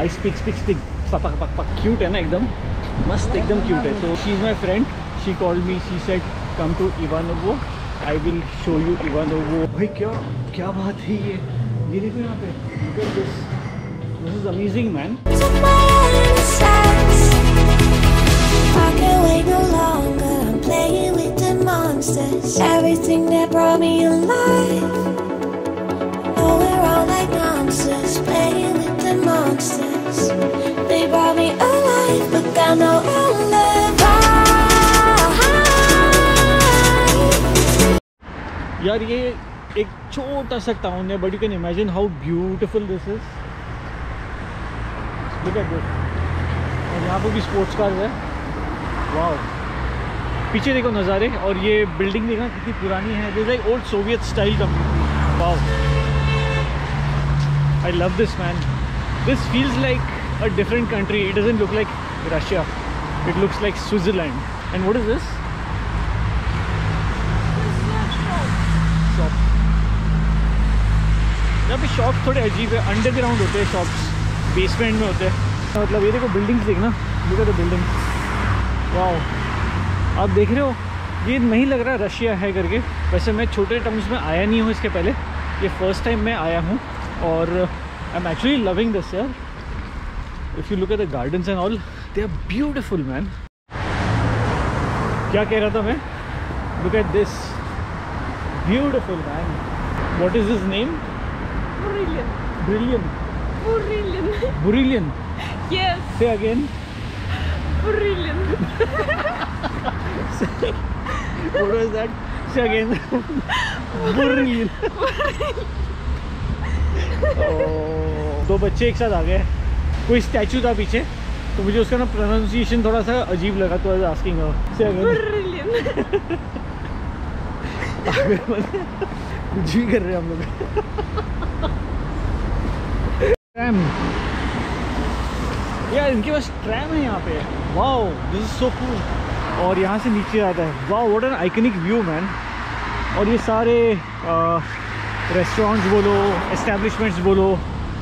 आई speak speak speak पक पक पक क्यूट है ना एकदम मस्त एकदम क्यूट है तो she is my friend she called me she said come to Ivanovo I will show you Ivanovo भाई क्या क्या बात है ये ये देखो यहाँ पे this this is amazing man Took my own sex. I can't wait no longer. I'm playing with the monsters. Everything that brought me alive. Oh, we're all like monsters, playing यार, ये एक छोटा सा टाउन है but you can imagine how beautiful this is look at this और यहाँ पर भी स्पोर्ट्स कार है। वाह पीछे देखो नज़ारे, और ये बिल्डिंग देखना कितनी पुरानी है। दिस ओल्ड सोवियत स्टाइल का वाह I love this man this feels like a different country it doesn't look like Russia it looks like Switzerland and what is this shop यहाँ शॉप थोड़े अजीब है. अंडरग्राउंड होते हैं शॉप्स बेसमेंट में होते हैं. मतलब ये देखो बिल्डिंग्स देखना लुक एट द बिल्डिंग वाह आप देख रहे हो? ये नहीं लग रहा रशिया है करके. वैसे मैं छोटे टाउन्स में आया नहीं हूँ इसके पहले. ये फ़र्स्ट टाइम मैं आया हूँ. और I am actually loving this यार if you look at the gardens and all they are beautiful man क्या कह रहा था मैं look at this beautiful man what is his name Brilliant. brilliant Brilliant. brilliant Yes, say again brilliant. what was that say again brilliant oh, दो बच्चे एक साथ आ गए कोई स्टैचू था पीछे? तो मुझे उसका ना प्रोनाउंसिएशन थोड़ा सा अजीब लगा तो आस्किंग. कुछ भी कर रहे हैं हम लोग। ट्रैम यार इनके पास ट्रैम है यहाँ पे। Wow this is so cool और यहाँ से नीचे आता है। Wow what an iconic view man और ये सारे रेस्टोरेंट्स बोलो एस्टेब्लिशमेंट्स बोलो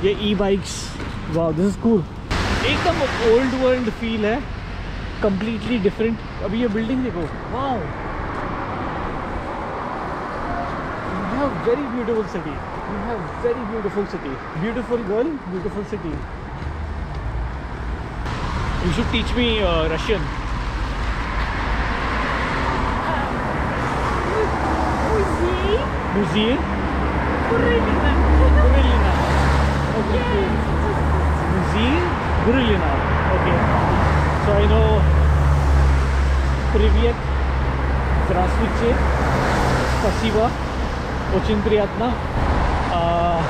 ये E bikes wow this is cool एकदम ओल्ड वर्ल्ड फील है कंप्लीटली डिफरेंट अभी ये बिल्डिंग देखो wow You have very beautiful city. You have very beautiful city. Beautiful girl, beautiful city. You should teach me uh, Russian. Музей Музей. Бrilliant. Гурилина. Okay. Yes. Музей Гурилина. Okay. So I know. Привет. Здравствуйте. Спасибо. Очень приятно. Uh,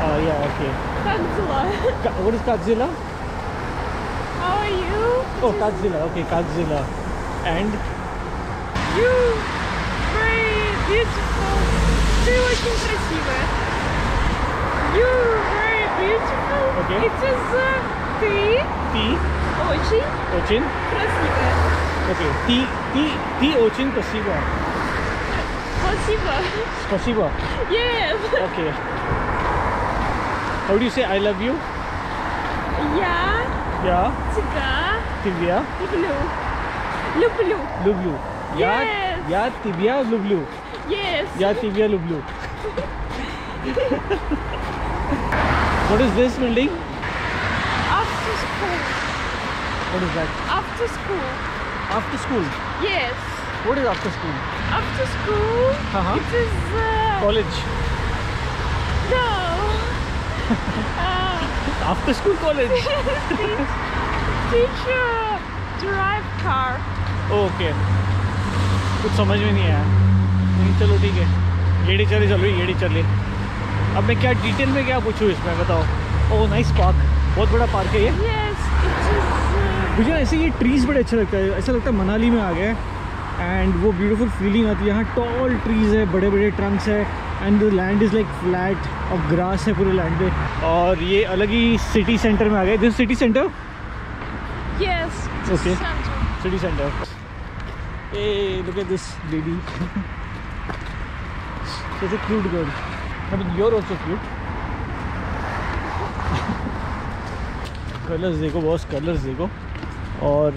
uh, yeah, okay. Как дела? Ka- What is Godzilla? How are you? Oh, Godzilla. Okay, Godzilla. And You very beautiful. Ты очень красивая. You very beautiful. Okay. It is uh, ты T. очень Ochin. красивая. Okay. T. T. T. Ochin. Spasibo. Спасибо. Spasibo. Yes. Okay. How do you say I love you? Я Yeah. тебя Tibia. люблю. Люблю. Lublю. Yeah. Yes. Yeah. Tibia. Lublю. Yes. Yeah. Tibia. Lublю. What is this building? After school. What is that? After school. After school. Yes. What is after school? After school. Uh-huh. It is uh, College. no. uh, After school college. teacher drive car. Okay कुछ समझ में नहीं आया नहीं चलो ठीक है येड़ी चले चलो येड़ी चले अब मैं क्या डिटेल में क्या पूछूँ इसमें बताओ ओह नाइस पार्क बहुत बड़ा पार्क है ये Yes. Uh, मुझे ऐसे ये ट्रीज़ बड़े अच्छे लगता है ऐसा लगता है मनाली में आ गए एंड वो ब्यूटीफुल फीलिंग आती है यहाँ टॉल ट्रीज़ है बड़े बड़े ट्रंक्स है and the land is like flat और ग्रास है पूरे लैंड पे और ये अलग ही सिटी सेंटर में आ गए this city centre yes. it is Okay. Center. city center. Hey, look at this lady. I mean, you're also cute. Colours देखो बॉस कलर्स देखो। और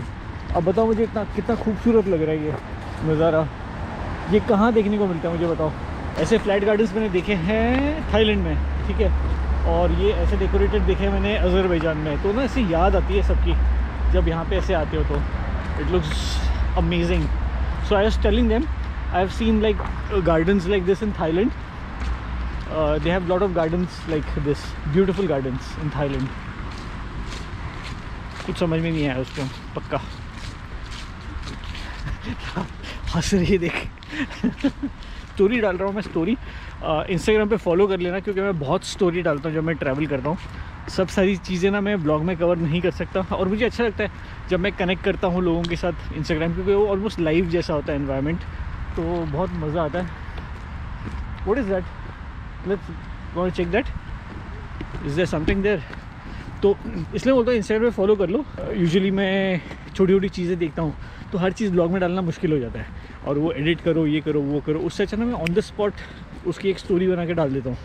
अब बताओ मुझे इतना कितना खूबसूरत लग रहा है ये नज़ारा। ये कहाँ देखने को मिलता है मुझे बताओ। ऐसे फ्लैट गार्डन्स मैंने देखे हैं थाईलैंड में ठीक है? और ये ऐसे डेकोरेटेड देखे हैं मैंने अजरबैजान में। तो ना ऐसे याद आती है सबकी जब यहाँ पे ऐसे आते हो तो। It looks amazing so I was telling them I have seen like gardens like this in Thailand. Uh, they have a lot of gardens like this, beautiful gardens in Thailand. कुछ समझ में नहीं आया उसको पक्का। हंस रही देख। स्टोरी डाल रहा हूँ मैं स्टोरी इंस्टाग्राम पे फॉलो कर लेना क्योंकि मैं बहुत स्टोरी डालता हूँ जब मैं ट्रैवल करता हूँ। सब सारी चीज़ें ना मैं ब्लॉग में कवर नहीं कर सकता और मुझे अच्छा लगता है जब मैं कनेक्ट करता हूँ लोगों के साथ इंस्टाग्राम क्योंकि वो ऑलमोस्ट लाइव जैसा होता है इन्वायरमेंट तो बहुत मज़ा आता है। What is that let's want check that is there something there तो इसलिए बोलता हूँ इंस्टाग्राम पे फॉलो कर लो। यूजुअली मैं छोटी छोटी चीज़ें देखता हूँ तो हर चीज़ ब्लॉग में डालना मुश्किल हो जाता है। और वो एडिट करो, ये करो, वो करो, उससे अच्छा ना मैं ऑन द स्पॉट उसकी एक स्टोरी बना के डाल देता हूँ।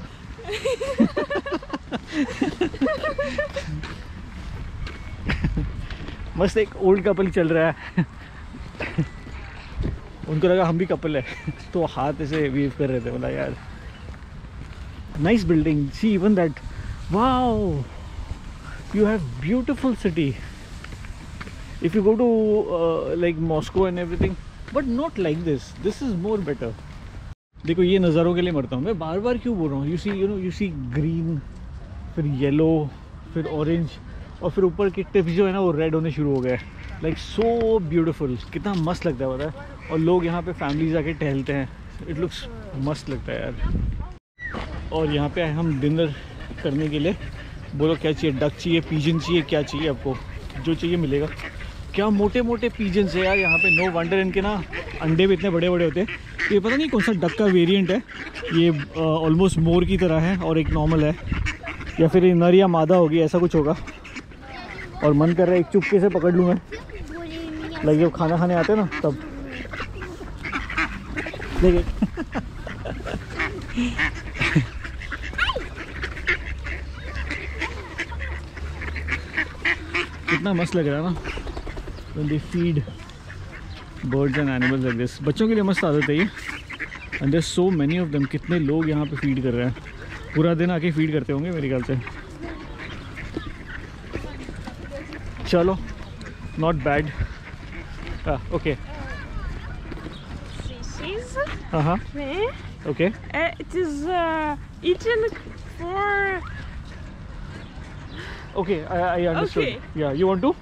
मस्त एक ओल्ड कपल चल रहा है। उनको लगा हम भी कपल है। तो हाथ ऐसे वेव कर रहे थे, बोला, यार nice building see even that wow you have beautiful city. If you go to uh, like moscow and everything. But not like this. This is more better. देखो ये नज़ारों के लिए मरता हूँ। मैं बार बार क्यों बोल रहा हूँ? You see you know you see green फिर येलो फिर ऑरेंज और फिर ऊपर की टिप्स जो है ना वो रेड होने शुरू हो गए लाइक सो ब्यूटीफुल कितना मस्त लगता है है? और लोग यहाँ पे फैमिलीज़ आके टहलते हैं। इट लुक्स मस्त लगता है यार। और यहाँ पे आए हम डिनर करने के लिए। बोलो, क्या चाहिए? डक चाहिए पीजन चाहिए, क्या चाहिए आपको? जो चाहिए मिलेगा। क्या मोटे मोटे पीजन्स है यार यहाँ पे? नो वंडर इनके ना अंडे भी इतने बड़े बड़े होते हैं। ये पता नहीं कौन सा डक का वेरिएंट है। ये ऑलमोस्ट मोर की तरह है और एक नॉर्मल है। या फिर नर या मादा होगी, ऐसा कुछ होगा। और मन कर रहा है एक चुपके से पकड़ लूँ मैं। लाइक जब खाना खाने आते ना, तब। देखिए। कितना मस्त लग रहा है ना। They feed birds and animals like this बच्चों के लिए मस्त आदत है ये। And there so many of them कितने लोग यहाँ पे फ़ीड कर रहे हैं। पूरा दिन आके फ़ीड करते होंगे मेरे ख्याल से। चलो नॉट बैड ओके हाँ हाँ। Okay it is it for Okay, I, I understood. Okay. Yeah, you want to?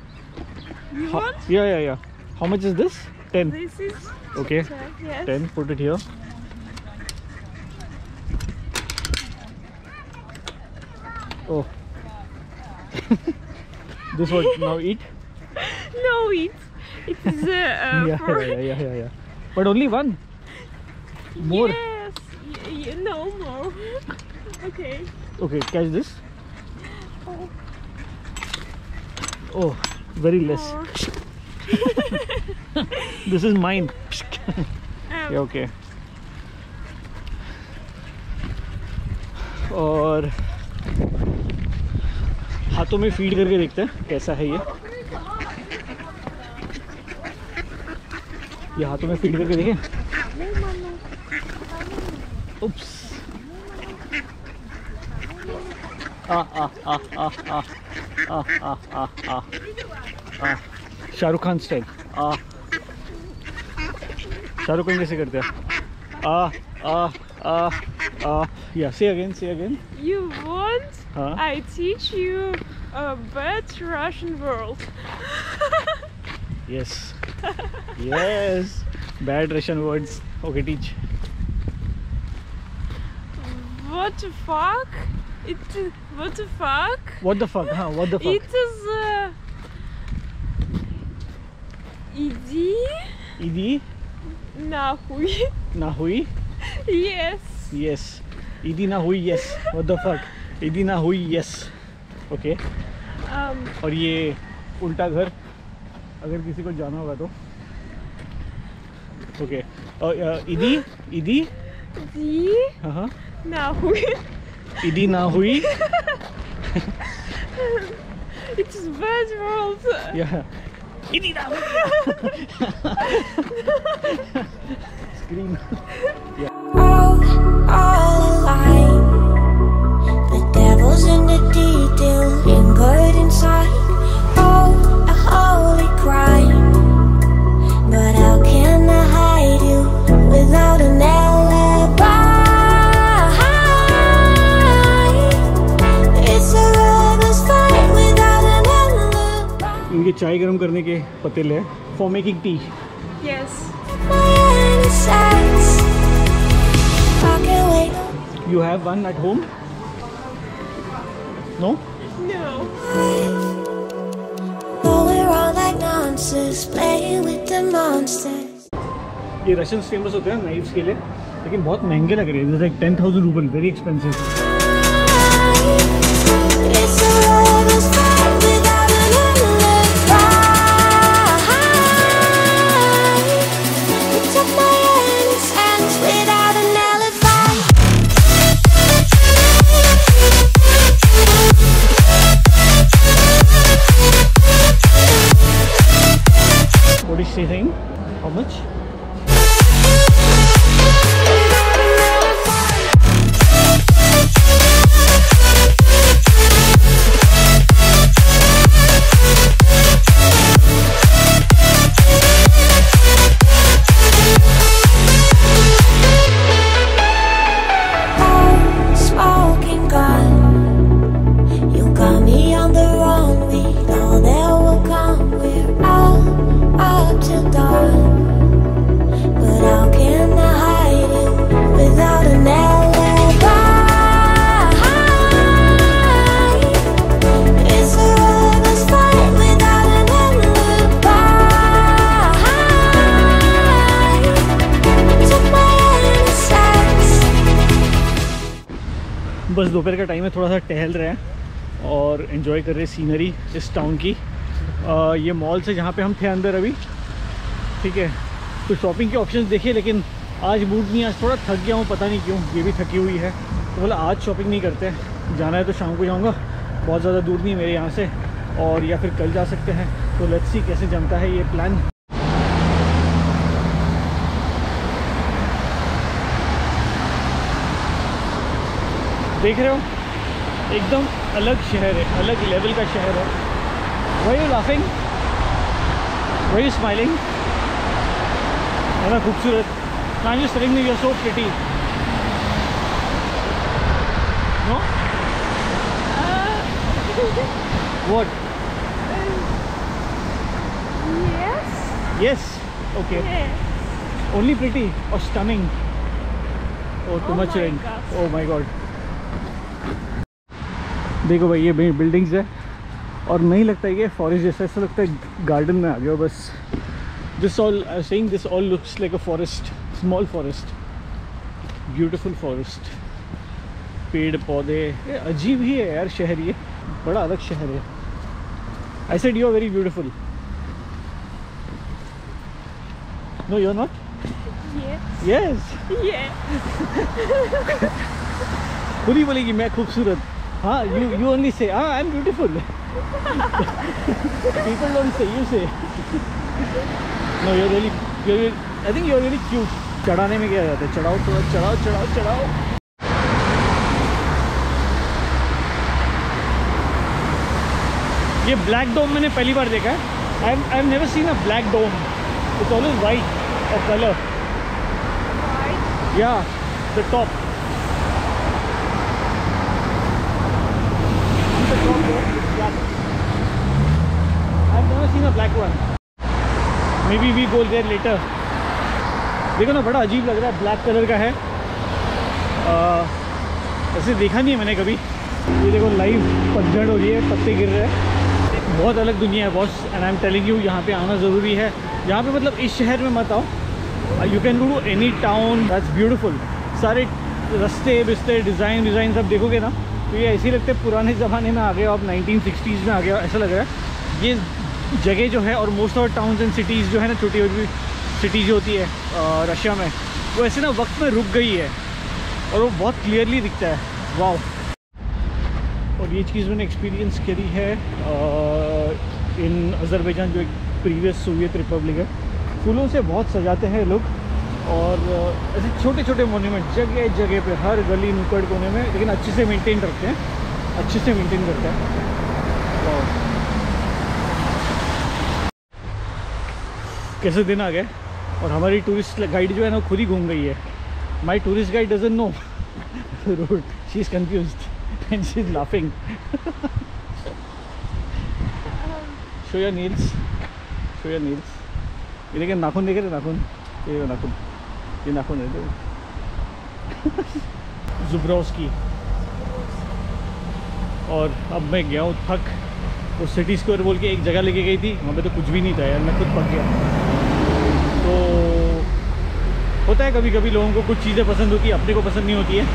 You How, want? Yeah, yeah, yeah. How much is this? 10. This is okay. 10, yes. 10, put it here. Oh. this one now eat? no, eat. It is uh, uh, yeah, for... yeah, yeah, yeah, yeah. But only one? More? Yes. Y no, more. okay. Okay, catch this. Oh. Oh very less. More. this is mine. Um, yeah okay. और हाथों में फ़ीड करके देखते हैं कैसा है ये। ये हाथों में फ़ीड करके देखें। उप्स आ आ आ आ आ। शाहरुख खान स्टाइल आ शाहरुख खान कैसे करते हैं? अगेन से again you want I teach you best Russian word yes yes bad Russian words okay teach what the fuck it What the fuck? What the fuck? Huh? What the fuck? It is. Uh, иди Idi нахуй. na hui? Yes. Yes. Idi na hui? Yes. What the fuck? Idi na hui? Yes. Okay. Um, और ये उल्टा घर अगर किसी को जाना होगा तो ओके और इदी इदी иди हाँ हाँ нахуй. इदी ना हुई It's Bird World. Yeah. Idiot. Scream. all, all alive. The devil's in the detail, lingered inside. इनके चाय गर्म करने के पतीले for making tea. You have one at home no. ये रशियन फ़ेमस होते हैं नाइफ्स के लिए। लेकिन बहुत महँगे लग रहे हैं। जैसे ten thousand rouble very expensive दोपहर का टाइम है थोड़ा सा टहल रहे हैं और इन्जॉय कर रहे सीनरी इस टाउन की। आ, ये मॉल से जहाँ पे हम थे अंदर अभी ठीक है? तो शॉपिंग के ऑप्शंस देखे लेकिन आज मूड नहीं आज थोड़ा थक गया हूँ पता नहीं क्यों ये भी थकी हुई है। तो बोला आज शॉपिंग नहीं करते जाना है तो शाम को जाऊँगा बहुत ज़्यादा दूर नहीं है मेरे यहाँ से और या फिर कल जा सकते हैं। तो लेट्स सी कैसे जमता है ये प्लान देख रहे हो? एकदम अलग शहर है अलग लेवल का शहर है। वही यू लाफिंग वही स्माइलिंग बड़ा खूबसूरत। कहाँ जो स्ट्रिंग यू आर सो फिटी what yes okay only pretty और stunning oh too much ring oh my god देखो भाई ये बिल्डिंग्स है। और नहीं लगता है ये फॉरेस्ट जैसा ऐसा लगता है गार्डन में आ गया हो बस। This all saying this all looks like a forest small forest beautiful forest पेड़ पौधे ये अजीब ही है यार शहर ये बड़ा अलग शहर है। I said you are very beautiful no you are not. Yes Yeah. खुद ही बोलेगी मैं खूबसूरत। हाँ यू यू ओनली से हाँ I am beautiful people don't say you say no you really you I think you are really cute चढ़ाने में क्या जाता है? चढ़ाओ थोड़ा चढ़ाओ चढ़ाओ चढ़ाओ। ये ब्लैक डोम मैंने पहली बार देखा है। I I have never seen a black dome it's always white और कलर या the top top there is black. I've never seen a black one. Maybe we go there later. देखो ना, बड़ा अजीब लग रहा है ब्लैक कलर का है। ऐसे देखा नहीं है मैंने कभी। ये देखो लाइव पतझड़ हो रही है, पत्ते गिर रहे हैं। बहुत अलग दुनिया है boss and I am telling you यहाँ पे आना ज़रूरी है। यहाँ पे मतलब इस शहर में मत आओ। You can to any town that's beautiful सारे रस्ते, बिस्ते डिज़ाइन डिज़ाइन सब देखोगे ना। तो ये ऐसे लगते हैं पुराने ज़माने में आ हो आप 1960s में आ गया, ऐसा लग रहा है। ये जगह जो है और most of towns and cities जो है ना, छोटी छोटी सिटीज़ होती है रशिया में, वो ऐसे ना वक्त में रुक गई है और वो बहुत क्लियरली दिखता है। वाह और ये चीज़ मैंने एक्सपीरियंस करी है इन अज़रबैजान जो एक प्रीवियस सोवियत रिपब्लिक है। फूलों से बहुत सजाते हैं लोग। और ऐसे छोटे छोटे मोन्यूमेंट जगह जगह पे, हर गली नुक्कड़ कोने में, लेकिन अच्छे से मेंटेन रखते हैं। अच्छे से मेंटेन करते हैं। कैसे दिन आ गए? और हमारी टूरिस्ट गाइड जो है ना खुद ही घूम गई है। My tourist guide doesn't know road she is confused and she is laughing show your nails show your nails ये देखिए, नाखून देखे थे नाखून. ये वो नाखून ये नाखून है जुब्रोस्की और अब मैं गया हूँ थक। वो सिटी स्क्वायर बोल के एक जगह लेके गई थी, वहाँ पे तो कुछ भी नहीं था यार, मैं खुद पक गया। तो होता है कभी कभी लोगों को कुछ चीज़ें पसंद होती है, अपने को पसंद नहीं होती है।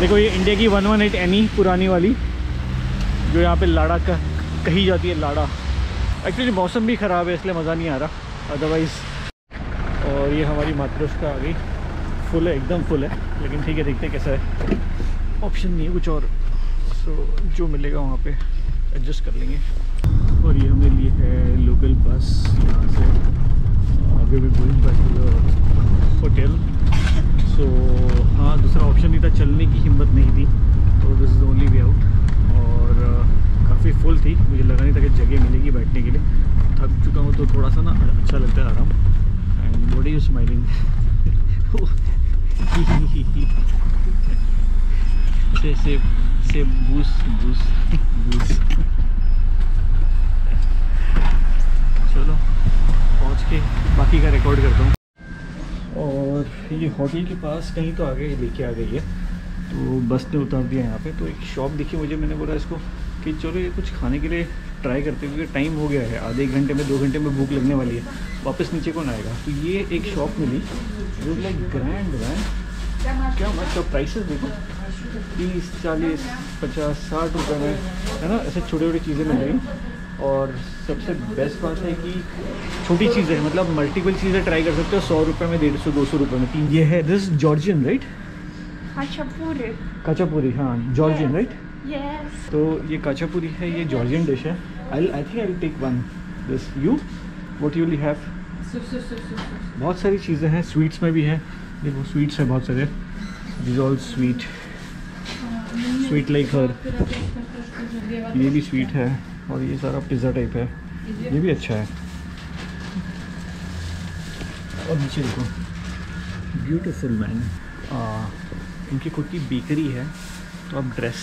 देखो ये इंडिया की वन वन एट एनी पुरानी वाली, जो यहाँ पे लाड़ा का, कही जाती है, लाड़ा। एक्चुअली मौसम भी ख़राब है, इसलिए मज़ा नहीं आ रहा। अदरवाइज़ और ये हमारी मातृष्का आ गई फुल है, एकदम फुल है। लेकिन ठीक है, देखते हैं कैसा है। ऑप्शन नहीं है कुछ और। सो जो मिलेगा वहाँ पे एडजस्ट कर लेंगे। और ये हमने लिए है लोकल बस यहाँ से। आगे भी गोइंग टू होटल सो हाँ दूसरा ऑप्शन नहीं था, चलने की हिम्मत नहीं थी। तो this is only way out और काफ़ी फुल थी। मुझे लगा नहीं था कि जगह मिलेगी बैठने के लिए। थक चुका हूँ तो थोड़ा सा ना अच्छा लगता है आराम। एंड वट यू स्माइलिंग से से से बूस बूस बूस चलो पहुँच के बाकी का रिकॉर्ड करता हूँ। और ये होटल के पास कहीं तो आ आगे लेके आ गई है। तो बस ने उतार दिया यहाँ पे। तो एक शॉप दिखी मुझे मैंने बोला इसको कि चलो ये कुछ खाने के लिए ट्राई करते हैं क्योंकि टाइम हो गया है आधे एक घंटे में दो घंटे में भूख लगने वाली है वापस नीचे कौन आएगा? तो ये एक शॉप मिली जो लाइक ग्रैंड वैन क्या मत तो प्राइसेस देखो तीस चालीस पचास साठ रुपए में है ना ऐसे छोटी छोटी चीज़ें मिल रही और सबसे बेस्ट बात है कि छोटी चीज़ें मतलब मल्टीपल चीज़ें ट्राई कर सकते हो सौ रुपये में डेढ़ सौ दो सौ रुपये में तीन। ये है this Georgian right Hachapuri. Khachapuri हाँ जॉर्जियन राइट Yes. तो ये काचापुरी है ये जॉर्जियन डिश है. I I think I take one this you what you have बहुत सारी चीज़ें हैं स्वीट्स में भी है. देखो स्वीट्स है बहुत सारे. This all sweet sweet like हर ये भी स्वीट है और ये सारा पिज़्ज़ा टाइप है. ये भी अच्छा है. और नीचे देखो. ब्यूटीफुल मैन इनकी खुद की बेकरी है. तो अब dress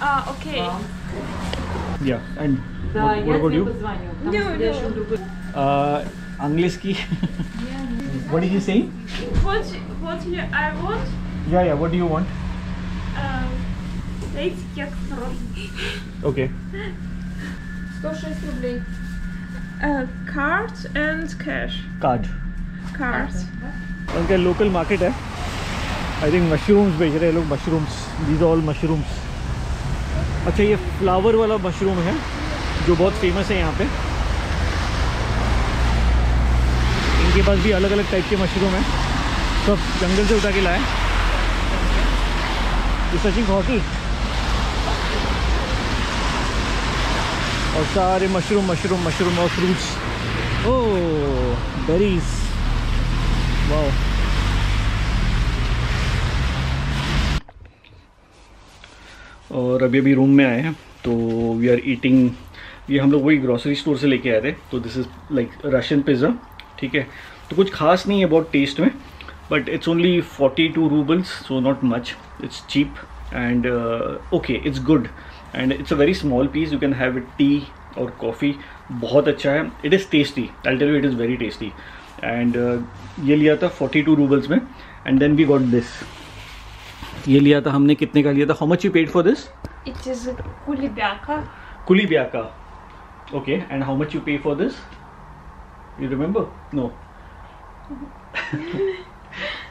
Ah, okay. Yeah. And what, what about you? No, no. Uh, English ki. what is he saying? What what you, I want? Yeah, yeah. What do you want? Um, дайте кекс Okay. 106 рублей. Uh, card and cash. Card. Card. उनका local market है I think mushrooms बेच रहे हैं लोग mushrooms these all mushrooms अच्छा ये flower वाला mushroom है, जो बहुत फ़ेमस है यहाँ पे। इनके पास भी अलग अलग टाइप के मशरूम हैं। सब जंगल से उठा के लाए। सचिन होटल और सारे मशरूम मशरूम मशरूम और फ्रूट्स ओ बेरीज वाओ और अभी अभी रूम में आए हैं तो वी आर ईटिंग ये हम लोग वही ग्रॉसरी स्टोर से लेके आए थे तो this is like Russian pizza ठीक है? तो कुछ खास नहीं है बहुत टेस्ट में but it's only forty two roubles so not much it's cheap and okay it's good and it's a very small piece you can have it tea और कॉफ़ी बहुत अच्छा है। It is tasty I tell you it is very tasty and ये लिया था forty two roubles में and then we got this ये लिया था हमने कितने का लिया था? How much you paid for this It is a kulibiaka. Kulebyaka okay and how much you pay for this you remember no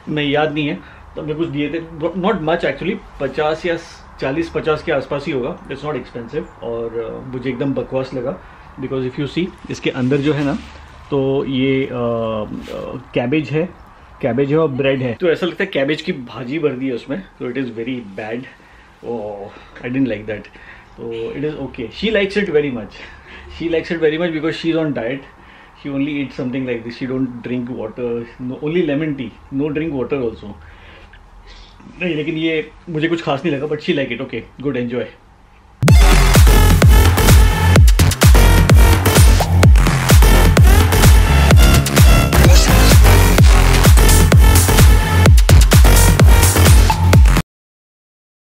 मैं याद नहीं है। तो हमने कुछ दिए थे। नॉट मच एक्चुअली पचास या चालीस पचास के आसपास ही होगा। इट्स नॉट एक्सपेंसिव और uh, मुझे एकदम बकवास लगा। बिकॉज़ इफ़ यू सी इसके अंदर जो है ना तो ये कैबेज है। कैबेज है और ब्रेड है। तो ऐसा लगता है कैबेज की भाजी भर दी है उसमें तो it is very bad I don't like that तो it is okay she likes it very much she likes it very much because she is on diet only eats something like this. She don't drink water. No, only lemon tea. No drink water also. नहीं लेकिन ये मुझे कुछ खास नहीं लगा but she like it okay good enjoy